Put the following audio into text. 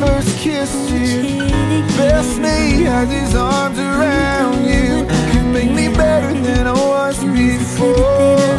first kissed you. Best me has his arms around you. Can make me better than I was before.